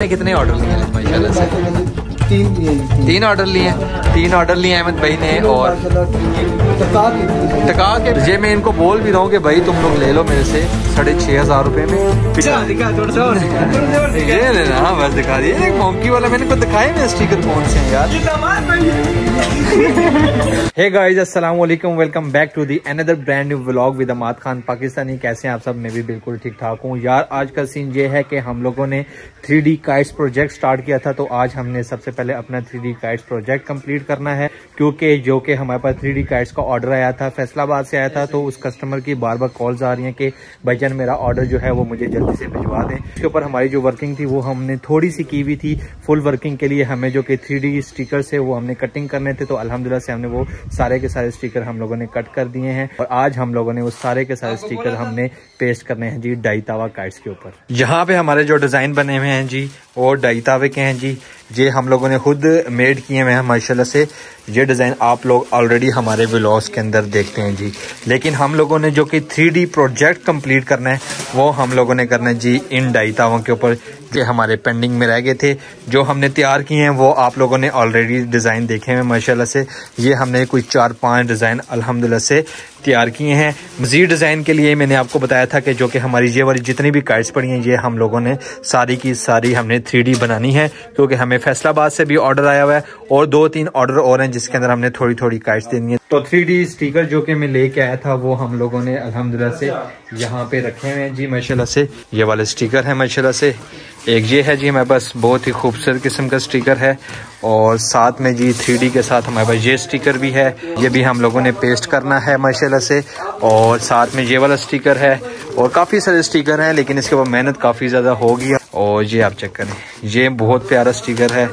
कितने ऑर्डर लिए हैं? माशाल्लाह से तीन तीन ऑर्डर लिए तीन ऑर्डर लिए अहमद भाई ने और टका के। टका के। ये मैं इनको बोल भी रहा हूँ कि भाई तुम लोग ले लो मेरे से। साढ़े छह हज़ार रुपए में। ये लेना हाँ बस दिखा दिए एक मोंकी वाला मैंने को दिखाए मेरे स्टिकर कौन से हैं यार? हे गाइस अस्सलाम वालेकुम welcome back to the another brand new vlog with Amad Khan Pakistani कैसे हैं आप सब? मैं भी बिल्कुल ठीक ठाक हूँ। यार आज का सीन ये है कि हम लोगों ने three D kites project start किया था तो आज हमने सबसे पहले अपना three D kites project complete करना है क्योंकि जो कि हमारे पास थ्री डी काइट्स का ऑर्डर आया था फैसलाबाद से आया था तो उस कस्टमर की बार बार कॉल्स आ रही हैं कि भाईजान मेरा ऑर्डर जो है वो मुझे जल्दी से भिजवा दें। इसके ऊपर हमारी जो वर्किंग थी, वो हमने थोड़ी सी की हुई थी। फुल वर्किंग के लिए हमें जो कि थ्री डी स्टिकर से वो हमने कटिंग करने थे। तो अलहमदिल्ला से हमने वो सारे के सारे स्टिकर हम लोगों ने कट कर दिए हैं। और आज हम लोगों ने वो सारे के सारे स्टिकर हमने पेस्ट करने हैं जी, डाई तावा काइट्स के ऊपर। यहाँ पे हमारे जो डिज़ाइन बने हुए हैं जी, वो डाई तावे के हैं जी। ये हम लोगों ने खुद मेड किए हुए हैं, माशाल्लाह से। ये डिज़ाइन आप लोग ऑलरेडी हमारे व्लॉग्स के अंदर देखते हैं जी। लेकिन हम लोगों ने जो कि थ्री प्रोजेक्ट कंप्लीट करना है, वो हम लोगों ने करना है जी इन डाइताओं के ऊपर। जो हमारे पेंडिंग में रह गए थे, जो हमने तैयार किए हैं, वो आप लोगों ने ऑलरेडी डिज़ाइन देखे हैं, माशाल्लाह से। ये हमने कोई चार पाँच डिज़ाइन अल्हम्दुलिल्लाह से तैयार किए हैं। मजीद डिज़ाइन के लिए मैंने आपको बताया था कि जो कि हमारी ये वाली जितनी भी काइट्स पड़ी हैं, ये हम लोगों ने सारी की सारी हमने थ्री बनानी है क्योंकि हमें फैसलाबाद से भी ऑर्डर आया हुआ है और दो तीन ऑर्डर और हैं जिसके अंदर हमने थोड़ी थोड़ी काइट्स देनी है। तो थ्री स्टिकर जो कि मैं लेके आया था, वो हम लोगों ने अल्हम्दुलिल्लाह से यहाँ पे रखे हुए हैं। जी, माशाल्लाह से ये वाले स्टिकर है, माशाल्लाह से। एक ये है जी, हमारे पास बहुत ही खूबसूरत किस्म का स्टिकर है और साथ में जी थ्री के साथ हमारे पास ये स्टिकर भी है। ये भी हम लोगों ने पेस्ट करना है, माशाल्लाह से। और साथ में ये वाला स्टिकर है और काफ़ी सारे स्टिकर हैं, लेकिन इसके ऊपर मेहनत काफ़ी ज़्यादा होगी। और ये आप चेक करें, ये बहुत प्यारा स्टिकर है।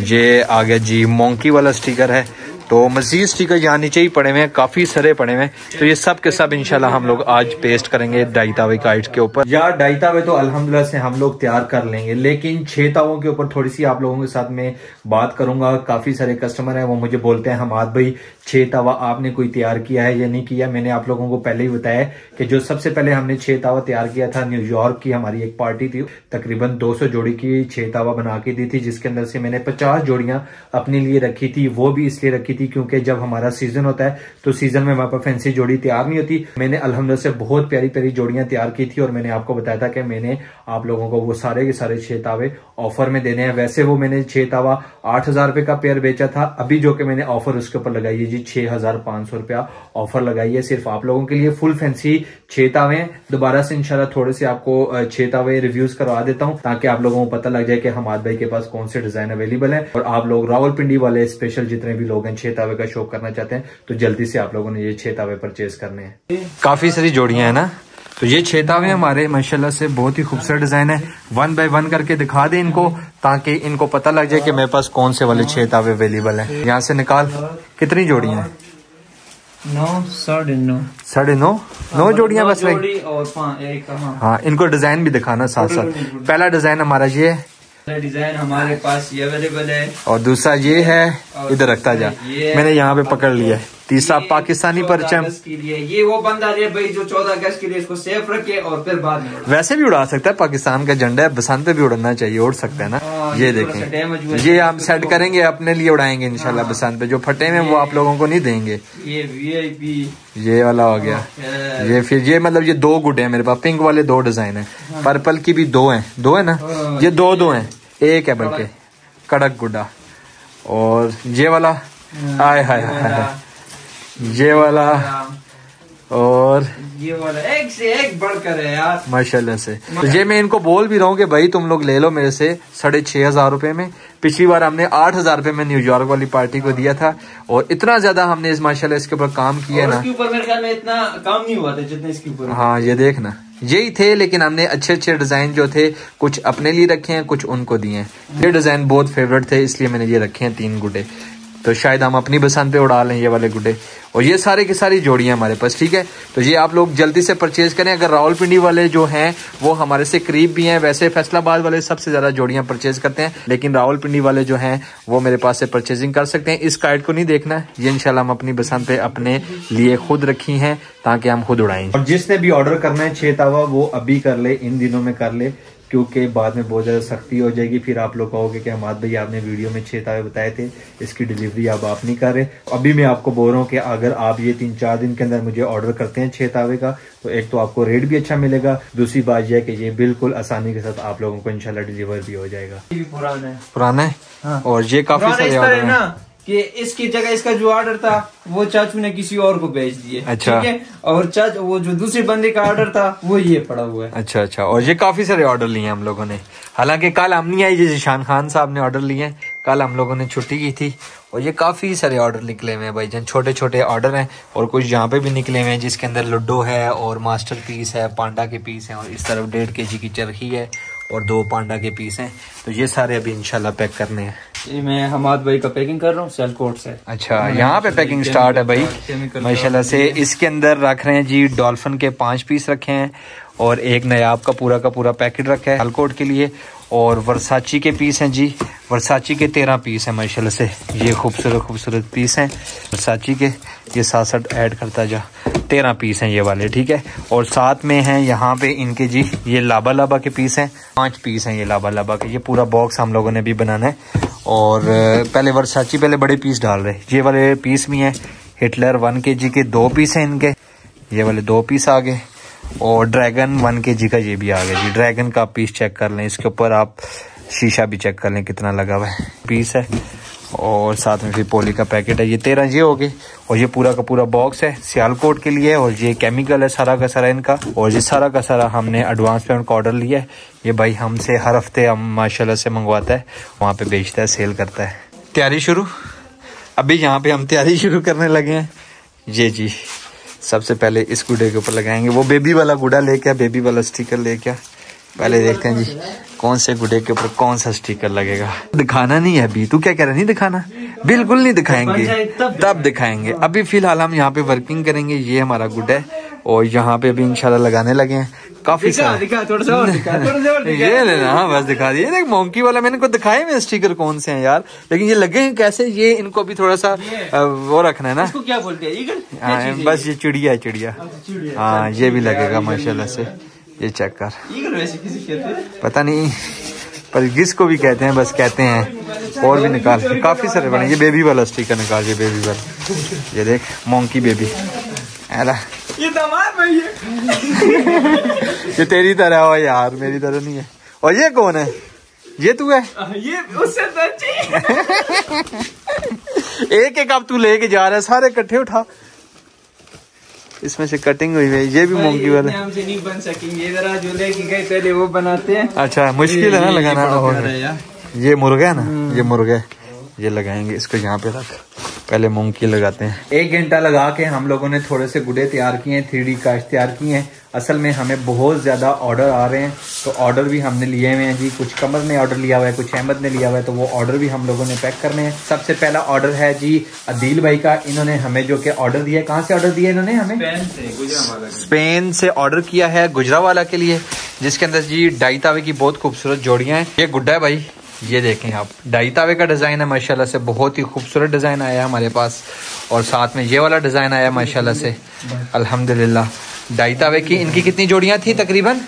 ये आ गया जी मोंकी वाला स्टिकर है। तो मजीद स्टिकर यहाँ नीचे ही पड़े हुए हैं, काफ़ी सरे पड़े हुए हैं। तो ये सब के सब इनशाला हम लोग आज पेस्ट करेंगे डाई तावे काइट के ऊपर। यार डाई तावे तो अल्हम्दुलिल्लाह से हम लोग तैयार कर लेंगे, लेकिन छह तावों के ऊपर थोड़ी सी आप लोगों के साथ में बात करूँगा। काफ़ी सारे कस्टमर हैं, वो मुझे बोलते हैं, हमाद भाई, छह तावा आपने कोई तैयार किया है या नहीं किया? मैंने आप लोगों को पहले ही बताया कि जो सबसे पहले हमने छह तावा तैयार किया था न्यूयॉर्क की हमारी एक पार्टी थी। तकरीबन 200 जोड़ी की छह तावा बना के दी थी, जिसके अंदर से मैंने 50 जोड़ियाँ अपने लिए रखी थी। वो भी इसलिए रखी थी क्योंकि जब हमारा सीज़न होता है तो सीज़न में हमारे पास फैंसी जोड़ी तैयार नहीं होती। मैंने अलहमद से बहुत प्यारी प्यारी जोड़ियाँ तैयार की थी और मैंने आपको बताया था कि मैंने आप लोगों को वो सारे के सारे छह तावे ऑफ़र में देने हैं। वैसे वो मैंने छह तावा आठ हज़ार रुपए का पेयर बेचा था। अभी जो कि मैंने ऑफ़र उसके ऊपर लगाई है जी, छह हज़ार पाँच सौ रुपया ऑफ़र लगाई है सिर्फ़ आप लोगों के लिए। फुल फैंसी छह तावे दोबारा से इंशाल्लाह थोड़े से आपको छह तावे रिव्यूज़ करवा देता हूँ, ताकि आप लोगों को पता लग जाए कि हमाद भाई के पास कौन से डिज़ाइन अवेलेबल है। और आप लोग रावलपिंडी वाले स्पेशल जितने भी लोग हैं छह तावे का शो करना चाहते हैं तो जल्दी से आप लोगों ने ये छह तावे परचेज करने हैं। काफ़ी सारी जोड़ियाँ है ना? तो ये छह तावे हमारे माशाल्लाह से बहुत ही खूबसूरत डिज़ाइन है। वन बाय वन करके दिखा दे इनको ताकि इनको पता लग जाए कि मेरे पास कौन से वाले छह तावे अवेलेबल है। यहाँ से निकाल कितनी जोड़ियाँ हैं? नौ साढ़े नौ। साढ़े नौ? नौ जोड़ियाँ बस रही और एक हाँ। हाँ इनको डिज़ाइन भी दिखाना साथ साथ पहला डिज़ाइन हमारा ये है। डिज़ाइन हमारे पास ये अवेलेबल है। और दूसरा ये है इधर रखता जा। मैंने यहाँ पे पकड़ लिया तीसरा पाकिस्तानी परचम। ये वो बंदा है भाई जो चौदह अगस्त के लिए इसको सेफ़ रखे और फिर बाद में वैसे भी उड़ा सकता है पाकिस्तान का झंडा है बसंत पे भी उड़ना चाहिए उड़ सकता है ना। ये देखें। ये हम सेट करेंगे अपने लिए उड़ाएँगे इनशाला बसंत पे। जो फटे हुए वो आप लोगों को नहीं देंगे। ये वीआईपी ये वाला हो गया। ये फिर ये मतलब ये दो गुड है मेरे पास। पिंक वाले दो डिज़ाइन है। पर्पल की भी दो है। दो है ना? ये दो दो है। एक है बल्कि। कड़क। गुडा। और ये वाला? आय हाय हाय ये वाला। और ये वाला एक से एक बढ़कर है यार। माशाल्लाह से। तो ये मैं इनको बोल भी रहा हूँ कि भाई तुम लोग ले लो मेरे से साढ़े छह हज़ार रुपए में। पिछली बार हमने आठ हज़ार रुपए में न्यूयॉर्क वाली पार्टी को दिया था और इतना ज़्यादा हमने इस माशाल्लाह इसके ऊपर काम किया ना। इसके ऊपर मेरे ख्याल में इतना काम नहीं हुआ था जितना इसके ऊपर। हाँ ये देखना। यही थे लेकिन हमने अच्छे अच्छे डिज़ाइन जो थे कुछ अपने लिए रखे हैं कुछ उनको दिए हैं। ये डिज़ाइन बहुत फेवरेट थे इसलिए मैंने ये रखे हैं तीन गुड्डे तो शायद हम अपनी बसंत पे उड़ा लें ये वाले गुड्डे। और ये सारे की सारी जोड़ियाँ हमारे पास, ठीक है? तो ये आप लोग जल्दी से परचेज करें। अगर रावलपिंडी वाले जो हैं, वो हमारे से करीब भी हैं, वैसे फैसलाबाद वाले सबसे ज़्यादा जोड़ियाँ परचेज करते हैं, लेकिन रावलपिंडी वाले जो हैं, वो मेरे पास से परचेजिंग कर सकते हैं। इस कार्ड को नहीं देखना, ये इनशाला हम अपनी बसंत पे अपने लिए खुद रखी है, ताकि हम खुद उड़ाएँ। और जिसने भी ऑर्डर करना है, छह तावा, वो अभी कर ले, इन दिनों में कर ले। क्योंकि बाद में बहुत ज़्यादा सख्ती हो जाएगी। फिर आप लोग कहोगे कि हमाद भाई आपने वीडियो में छः तावे बताए थे इसकी डिलीवरी अब आप नहीं कर रहे। अभी मैं आपको बोल रहा हूँ कि अगर आप ये तीन चार दिन के अंदर मुझे ऑर्डर करते हैं छः तावे का तो एक तो आपको रेट भी अच्छा मिलेगा। दूसरी बात यह है कि ये बिल्कुल आसानी के साथ आप लोगों को इनशाला डिलीवर भी हो जाएगा। पुराना है। पुराना है? हाँ। और ये काफ़ी सारे हैं कि इसकी जगह इसका जो ऑर्डर था वो चाचू ने किसी और को भेज दिए। अच्छा। ठीक है? और चाचू वो जो दूसरे बंदे का ऑर्डर था वो ये पड़ा हुआ है। अच्छा अच्छा। और ये काफ़ी सारे ऑर्डर लिए हम लोगों ने। हालाँकि कल हम नहीं आई जैसे शान खान साहब ने ऑर्डर लिए हैं। कल हम लोगों ने छुट्टी की थी। और ये काफ़ी सारे ऑर्डर निकले हुए हैं भाई जन छोटे छोटे ऑर्डर हैं और कुछ यहाँ पे भी निकले हुए हैं जिसके अंदर लुडो है और मास्टर पीस है पांडा के पीस हैं और इस तरफ़ डेढ़ के जी की चरखी है। और दो पांडा के पीस हैं। तो ये सारे अभी इंशाल्लाह पैक करने हैं। ये मैं हमाद भाई का पैकिंग कर रहा हूँ सेल कोट से। अच्छा यहाँ पे पैकिंग स्टार्ट है भाई। माशाल्लाह से इसके अंदर रख रहे हैं जी डॉल्फिन के पाँच पीस रखे हैं और एक नयाब का पूरा का पूरा पैकेट रखा है हलकोट के लिए। और वर्साची के पीस हैं जी वर्साची के तेरह पीस हैं माशाल्लाह से। ये खूबसूरत खूबसूरत पीस हैं वर्साची के। ये साथ साथ ऐड करता जा। तेरह पीस हैं ये वाले, ठीक है? और साथ में हैं यहाँ पे इनके जी, ये लाबा लाबा के पीस हैं। पाँच पीस हैं ये लाबा लाबा के। ये पूरा बॉक्स हम लोगों ने भी बनाना है। और पहले वर्साची पहले बड़े पीस डाल रहे ये वाले पीस भी हैं। हिटलर वन के जी के दो पीस हैं इनके। ये वाले दो पीस आ गए। और ड्रैगन वन के जी का ये भी आ गया। जी, ड्रैगन का पीस चेक कर लें। इसके ऊपर आप शीशा भी चेक कर लें कितना लगा हुआ है। पीस है। और साथ में फिर पोली का पैकेट है। ये तेरह ये हो गए। और ये पूरा का पूरा बॉक्स है। सियालकोट के लिए और ये केमिकल है सारा का सारा इनका। और ये सारा का सारा हमने एडवांस पेमेंट का ऑर्डर लिया है। ये भाई हमसे हर हफ़्ते हम माशाल्लाह से मंगवाता है। वहाँ पे बेचता है सेल करता है। तैयारी शुरू? अभी यहाँ पे हम तैयारी शुरू करने लगे हैं। ये जी, सबसे पहले इस गुडे के ऊपर लगाएँगे। वो बेबी वाला गुडा लेके बेबी वाला स्टिकर लेके पहले देखते हैं जी कौन से गुडे के ऊपर कौन सा स्टिकर लगेगा। दिखाना नहीं है अभी। तू क्या कह रहा है? नहीं दिखाना? बिल्कुल नहीं दिखाएँगे। तब। दिखाएँगे। अभी फ़िलहाल हम यहाँ पे वर्किंग करेंगे। ये हमारा गुड है। और यहाँ पे अभी इंशाल्लाह लगाने लगे हैं। काफ़ी दिखा सारे। दिखा थोड़ा सा और दिखा थोड़ा सा और दिखा। ये लेना हाँ बस दिखा दिए देख मोंकी वाला मैंने को दिखाए में स्टिकर कौन से हैं यार। लेकिन ये लगे हैं कैसे? ये इनको भी थोड़ा सा वो रखना है ना। इसको क्या बोलते हैं? हाँ बस ये? चिड़िया है चिड़िया। हाँ ये भी लगेगा। माशाल्लाह से। ये चेक कर। हैं? पता नहीं पर किस को भी कहते हैं बस कहते हैं और भी निकाल काफ़ी सारे बने। ये बेबी वाला स्टिकर निकाल ये बेबी वाला। ये देख मोंकी बेबी ये दामाद भाई है ये तेरी तरह हो यार मेरी तरह नहीं है। और ये कौन है? ये तू है? ये उससे तो एक एक अब तू लेके जा रहा है सारे इकट्ठे उठा। इसमें से कटिंग हुई है ये भी मूँगी वाला। हमसे नहीं बन सकेंगे। जरा जो लेके गए पहले वो बनाते हैं। अच्छा मुश्किल है ना ये- ये लगाना है। ये मुर्गा है ना? ये मुर्गा है। ये लगाएँगे इसको यहाँ पे रख। पहले मूंग की लगाते हैं। एक घंटा लगा के हम लोगों ने थोड़े से गुडे तैयार किए हैं थ्री डी काश तैयार किए हैं। असल में हमें बहुत ज़्यादा ऑर्डर आ रहे हैं तो ऑर्डर भी हमने लिए हुए हैं जी। कुछ कमर ने ऑर्डर लिया हुआ है कुछ अहमद ने लिया हुआ है तो वो ऑर्डर भी हम लोगों ने पैक करने हैं। सबसे पहला ऑर्डर है जी अदील भाई का। इन्होंने हमें जो कि ऑर्डर दिया है कहाँ से ऑर्डर दिया इन्होंने हमें। स्पेन से ऑर्डर किया है गुजरावाला के लिए जिसके अंदर जी डाई तावे की बहुत खूबसूरत जोड़ियाँ हैं। ये गुड्डा है भाई ये देखें आप। डाई तावे का डिज़ाइन है माशाल्लाह से बहुत ही खूबसूरत डिज़ाइन आया है हमारे पास। और साथ में ये वाला डिज़ाइन आया है माशाल्लाह से। अल्हम्दुलिल्लाह। डाई तावे की इनकी कितनी जोड़ियाँ थी तकरीबन?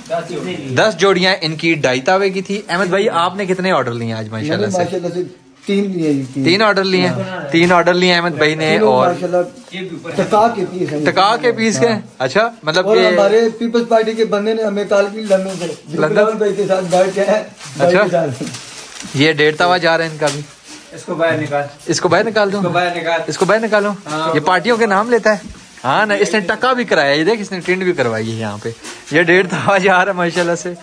दस जोड़ियाँ इनकी डाई तावे की थी। अहमद भाई आपने कितने ऑर्डर लिए आज माशाल्लाह से? तीन लिए तीन। ऑर्डर लिए तीन ऑर्डर लिए अहमद भाई ने और माशाल्लाह टका के पीस हैं के पीस के? अच्छा मतलब और कि हमारे पीपल्स पार्टी के बंदे ने हमें कॉल की लंदन से लंदन? भाई के साथ बैठ के अच्छा। ये डेढ़ तवा जा रहा है इनका भी। इसको बाहर निकाल। इसको बाहर निकाल दूँ? इसको बाहर निकाल। इसको बाहर निकालो? हाँ। ये पार्टियों के नाम लेता है? हाँ ना, इसने टका भी कराया, ये देख, इसने टिंड भी करवाई है यहाँ पे। ये डेढ़ था जा रहा है माशाला से।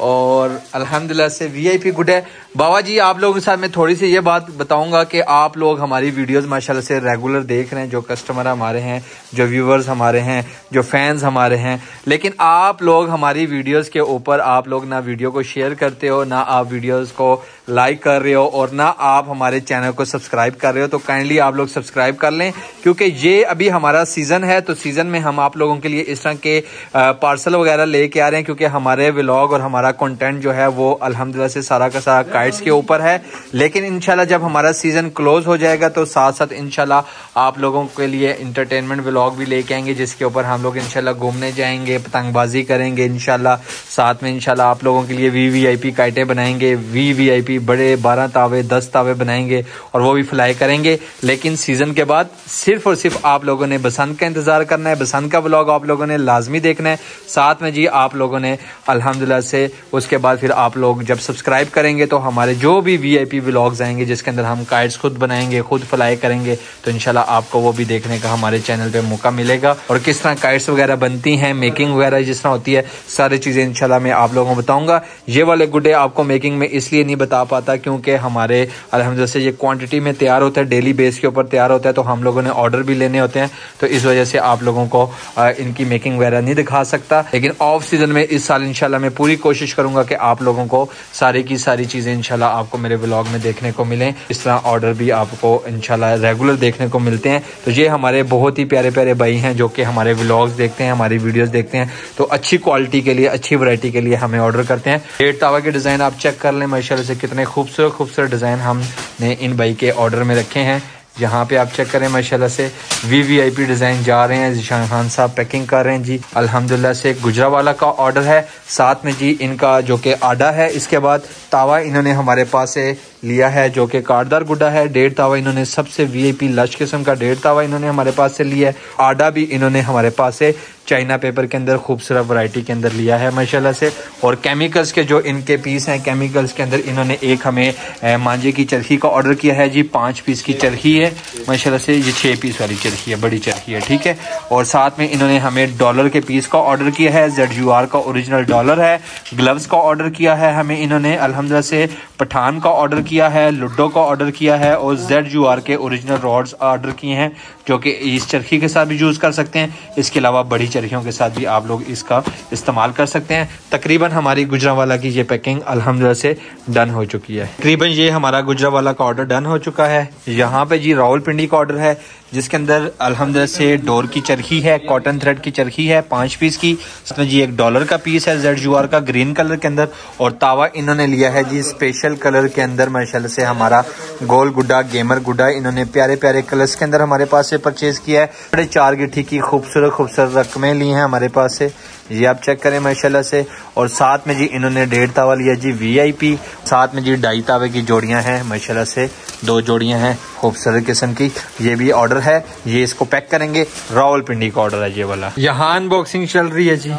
और अल्हम्दुलिल्लाह से वीआईपी गुड है। बाबा जी आप लोगों के साथ मैं थोड़ी सी ये बात बताऊँगा कि आप लोग हमारी वीडियोस माशाल्लाह से रेगुलर देख रहे हैं, जो कस्टमर हमारे हैं, जो व्यूवर्स हमारे हैं, जो फैंस हमारे हैं। लेकिन आप लोग हमारी वीडियोस के ऊपर आप लोग ना वीडियो को शेयर करते हो, ना आप वीडियोज़ को लाइक कर रहे हो और ना आप हमारे चैनल को सब्सक्राइब कर रहे हो तो काइंडली आप लोग सब्सक्राइब कर लें, क्योंकि ये अभी हमारा सीज़न है तो सीज़न में हम आप लोगों के लिए इस तरह के पार्सल वगैरह लेके आ रहे हैं, क्योंकि हमारे व्लॉग और हमारा हमारा कंटेंट जो है वो अल्हम्दुलिल्लाह से सारा का सारा काइट्स के ऊपर है। लेकिन इनशाला जब हमारा सीज़न क्लोज हो जाएगा तो साथ साथ इनशाला आप लोगों के लिए इंटरटेनमेंट व्लॉग भी लेके आएँगे, जिसके ऊपर हम लोग इनशाला घूमने जाएँगे, पतंगबाजी करेंगे इनशाला साथ में इनशाला आप लोगों के लिए वी वी आई पी काइटें बनाएँगे। वी वी आई पी बड़े बारह तावे, दस तावे बनाएँगे और वो भी फ्लाई करेंगे। लेकिन सीज़न के बाद सिर्फ़ और सिर्फ़ आप लोगों ने बसंत का इंतज़ार करना है। बसंत का ब्लॉग आप लोगों ने लाजमी देखना है। साथ में जी आप लोगों ने अल्हम्दुलिल्लाह से उसके बाद फिर आप लोग जब सब्सक्राइब करेंगे तो हमारे जो भी वी आई पी व्लॉग्स आएँगे, जिसके अंदर हम काइट्स खुद बनाएँगे, खुद फ्लाई करेंगे तो इनशाला आपको वो भी देखने का हमारे चैनल पर मौका मिलेगा। और किस तरह काइट्स वगैरह बनती हैं मेकिंग वगैरह जिस तरह होती है, सारी चीज़ें इनशाला मैं आप लोगों को बताऊँगा। ये वाले गुडे आपको मेकिंग में इसलिए नहीं बता पाता क्योंकि हमारे अलहमद से ये क्वान्टिटी में तैयार होता है डेली बेस के ऊपर तैयार होता है तो हम लोगों ने ऑर्डर भी लेने होते हैं तो इस वजह से आप लोगों को इनकी मेकिंग वगैरह नहीं दिखा सकता। लेकिन ऑफ़ सीज़न में इस साल इनशाला मैं पूरी कोशिश करूँगा कि आप लोगों को सारी की सारी चीज़ें इनशाला आपको मेरे ब्लॉग में देखने को मिलें। इस तरह ऑर्डर भी आपको इनशाला रेगुलर देखने को मिलते हैं। तो ये हमारे बहुत ही प्यारे प्यारे भाई हैं जो कि हमारे व्लॉग्स देखते हैं, हमारी वीडियोज़ देखते हैं। तो अच्छी क्वालिटी के लिए, अच्छी वैरायटी के लिए हमें ऑर्डर करते हैं। डेढ़ तावा के डिज़ाइन आप चेक कर लें माशा से कितने खूबसूरत खूबसूरत डिज़ाइन हमने इन भाई के ऑर्डर में रखे हैं। यहाँ पे आप चेक करें, माशाल्लाह से V V I P design जा रहे हैं, जिशान खान साहब पैकिंग कर रहे हैं जी। अल्हम्दुलिल्लाह से गुजरा वाला का ऑर्डर है। साथ में जी इनका जो कि आडा है, इसके बाद तावा इन्होंने हमारे पास से लिया है, जो कि कारदार गुड्डा है। डेढ़ तावा इन्होंने, सबसे वी आई पी लश किस्म का डेढ़ तावा इन्होंने हमारे पास से लिया है। आडा भी इन्होंने हमारे पास से चाइना पेपर के अंदर खूबसूरत वैरायटी के अंदर लिया है, माशाल्लाह से। और केमिकल्स के जो इनके पीस हैं केमिकल्स के अंदर इन्होंने एक हमें मांझे की चरखी का ऑर्डर किया है जी। पाँच पीस की चरखी है। माशाल्लाह से ये छः पीस वाली चरखी है, बड़ी चरखी है, ठीक है? और साथ में इन्होंने हमें डॉलर के पीस का ऑर्डर किया है। जेड यू आर का ओरिजिनल डॉलर है। ग्लव्स का ऑर्डर किया है हमें इन्होंने। अलहमदा से पठान का ऑर्डर किया है, लुडो का ऑर्डर किया है और जेड यू आर के ओरिजिनल रॉड्स ऑर्डर किए हैं, जो कि इस चरखी के साथ भी यूज़ कर सकते हैं। इसके अलावा बड़ी चरखियों के साथ भी आप लोग इसका इस्तेमाल कर सकते हैं। तकरीबन हमारी गुजरावाला की ये पैकिंग अलहमदिल्ला से डन हो चुकी है। तकरीबन ये हमारा गुजरावाला का ऑर्डर डन हो चुका है। यहाँ पे जी रावलपिंडी का ऑर्डर है। जिसके अंदर अलहमद से डोर की चरखी है कॉटन थ्रेड की चरखी है, पाँच पीस की। इसमें जी एक डॉलर का पीस है जेड जुआर का ग्रीन कलर के अंदर और तावा इन्होंने लिया है जी स्पेशल कलर के अंदर, माशाल्लाह से हमारा गोल गुड्डा गेमर गुड्डा इन्होंने प्यारे प्यारे कलर्स के अंदर हमारे पास से परचेज किया है। बड़े चार गिट्ठी की खूबसूरत खूबसूरत रकमें ली हैं हमारे पास से। ये आप चेक करें माशाल्लाह से। और साथ में जी, इन्होंने डेढ़ तावा लिया जी वीआईपी साथ में जी, ढाई तावे की जोड़ियाँ हैं माशाल्लाह से। दो जोड़ियाँ हैं खूबसूरत किस्म की। ये भी ऑर्डर है। ये इसको पैक करेंगे। रावल पिंडी का ऑर्डर है ये वाला। यहाँ अनबॉक्सिंग चल रही है जी,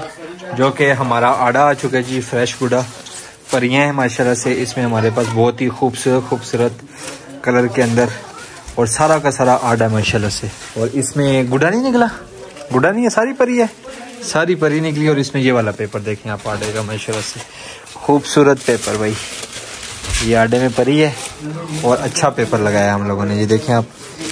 जो कि हमारा आड़ा आ चुका है जी फ्रेश गुड़ा। परियाँ हैं माशाल्लाह से। इसमें हमारे पास बहुत ही खूबसूरत खूबसूरत कलर के अंदर और सारा का सारा आड़ा माशाल्लाह से। और इसमें गुड़ा नहीं निकला? गुड़ा नहीं है, सारी परी है। सारी परी निकली और इसमें ये वाला पेपर देखें आप आडे का मशूर से। खूबसूरत पेपर भाई। ये आडे में परी है और अच्छा पेपर लगाया हम लोगों ने। ये देखें आप,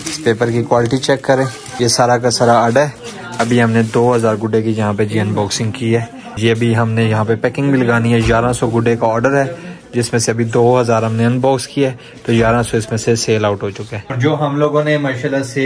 इस पेपर की क्वालिटी चेक करें। ये सारा का सारा आडा है। अभी हमने 2000 गुडे की यहाँ पे जी अनबॉक्सिंग की है। ये भी हमने यहाँ पे पैकिंग भी लगानी है। 1100 गुडे का ऑर्डर है। जिसमें से अभी 2000 हमने अनबॉक्स किया है तो 1100 इसमें से सेल आउट हो चुका है। और जो हम लोगों ने माशाल्लाह से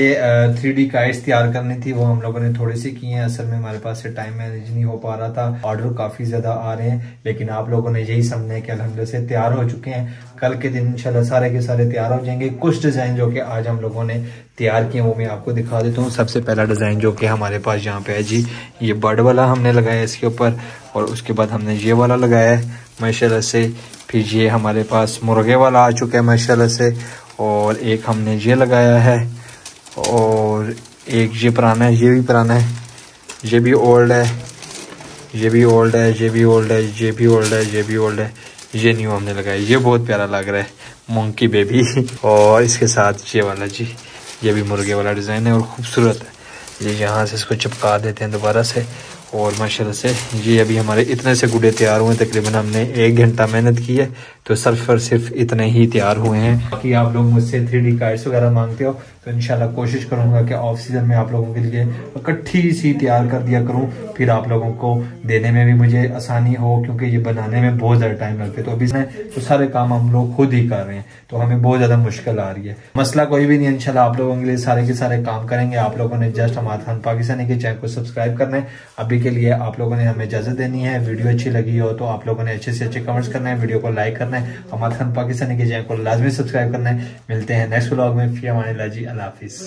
थ्री डी काइट्स तैयार करनी थी, वो हम लोगों ने थोड़ी सी की है। असल में हमारे पास से टाइम मैनेज नहीं हो पा रहा था। ऑर्डर काफ़ी ज़्यादा आ रहे हैं, लेकिन आप लोगों ने यही समझना है कि अलहमद से तैयार हो चुके हैं। कल के दिन इंशाल्लाह सारे के सारे तैयार हो जाएँगे। कुछ डिज़ाइन जो कि आज हम लोगों ने तैयार किए वो मैं आपको दिखा देता हूँ। सबसे पहला डिज़ाइन जो कि हमारे पास यहाँ पे है जी, ये बर्ड वाला हमने लगाया इसके ऊपर, और उसके बाद हमने ये वाला लगाया है, माशाल्लाह से। फिर ये हमारे पास मुर्गे वाला आ चुका है माशाल्लाह से, और एक हमने ये लगाया है, और एक ये पुराना है, ये भी पुराना है, ये भी ओल्ड है, ये भी ओल्ड है, ये भी ओल्ड है, ये भी ओल्ड है, ये भी ओल्ड है, ये न्यू हमने लगाया, ये बहुत प्यारा लग रहा है मोंकी बेबी और इसके साथ ये वाला जी, ये भी मुर्गे वाला डिज़ाइन है और ख़ूबसूरत है, ये यहाँ से इसको चिपका देते हैं दोबारा से और माशाल्लाह से ये अभी हमारे इतने से गुडे तैयार हुए तकरीबन हमने एक घंटा मेहनत की है तो सिर्फ़ और सिर्फ़ इतने ही तैयार हुए हैं। बाकी आप लोग मुझसे थ्री डी कार्ड्स वगैरह मांगते हो तो इनशाला कोशिश करूँगा कि ऑफ़ सीज़न में आप लोगों के लिए इकट्ठी सी तैयार कर दिया करूँ। फिर आप लोगों को देने में भी मुझे आसानी हो, क्योंकि ये बनाने में बहुत ज़्यादा टाइम लगता है। तो अभी तो सारे काम हम लोग खुद ही कर रहे हैं तो हमें बहुत ज़्यादा मुश्किल आ रही है। मसला कोई भी नहीं इनशाला आप लोगों के लिए सारे के सारे काम करेंगे। आप लोगों ने जस्ट हमारे पाकिस्तानी के चैनल को सब्सक्राइब करना है। अभी अभी के लिए आप लोगों ने हमें इजाज़त देनी है। वीडियो अच्छी लगी हो तो आप लोगों ने अच्छे से अच्छे कमेंट्स करना है। वीडियो को लाइक करना है। हमारे खान पाकिस्तानी के जैन को लाजमी सब्सक्राइब करना है। मिलते हैं नेक्स्ट ब्लॉग में। फिर हमारे लाजी अल्लाह हाफिज।